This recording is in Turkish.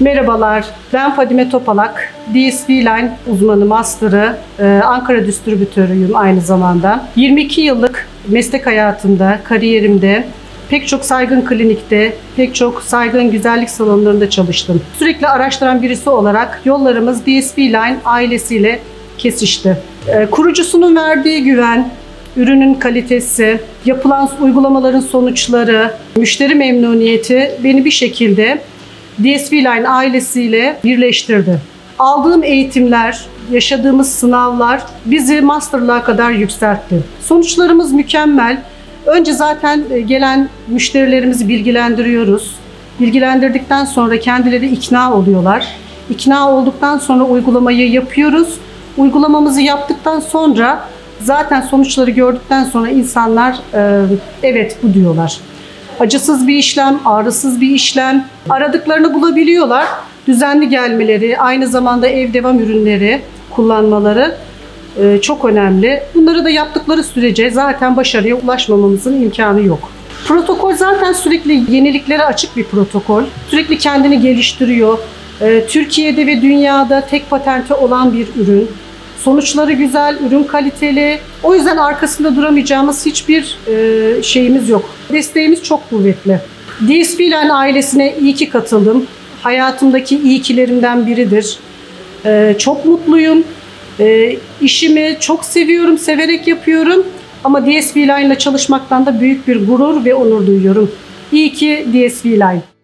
Merhabalar, ben Fadime Topalak. DSP Line uzmanı, master'ı, e, Ankara distribütörüyüm aynı zamanda. 22 yıllık meslek hayatımda, kariyerimde pek çok saygın klinikte, pek çok saygın güzellik salonlarında çalıştım. Sürekli araştıran birisi olarak yollarımız DSP Line ailesiyle kesişti. E, Kurucusunun verdiği güven, ürünün kalitesi, yapılan uygulamaların sonuçları, müşteri memnuniyeti beni bir şekilde DSV Line ailesiyle birleştirdi. Aldığım eğitimler, yaşadığımız sınavlar bizi masterlığa kadar yükseltti. Sonuçlarımız mükemmel. Önce zaten e, gelen müşterilerimizi bilgilendiriyoruz. Bilgilendirdikten sonra kendileri ikna oluyorlar. İkna olduktan sonra uygulamayı yapıyoruz. Uygulamamızı yaptıktan sonra zaten sonuçları gördükten sonra insanlar e, evet bu diyorlar. Acısız bir işlem, ağrısız bir işlem. Aradıklarını bulabiliyorlar. Düzenli gelmeleri, aynı zamanda ev devam ürünleri kullanmaları e, çok önemli. Bunları da yaptıkları sürece zaten başarıya ulaşmamamızın imkanı yok. Protokol zaten sürekli yeniliklere açık bir protokol. Sürekli kendini geliştiriyor. E, Türkiye'de ve dünyada tek patenti olan bir ürün. Sonuçları güzel, ürün kaliteli. O yüzden arkasında duramayacağımız hiçbir e, şeyimiz yok. Desteğimiz çok kuvvetli. DSP Line ailesine iyi ki katıldım. Hayatımdaki iyi kilerimden biridir. E, çok mutluyum. E, işimi çok seviyorum, severek yapıyorum. Ama DSP Line ile çalışmaktan da büyük bir gurur ve onur duyuyorum. İyi ki DSP Line.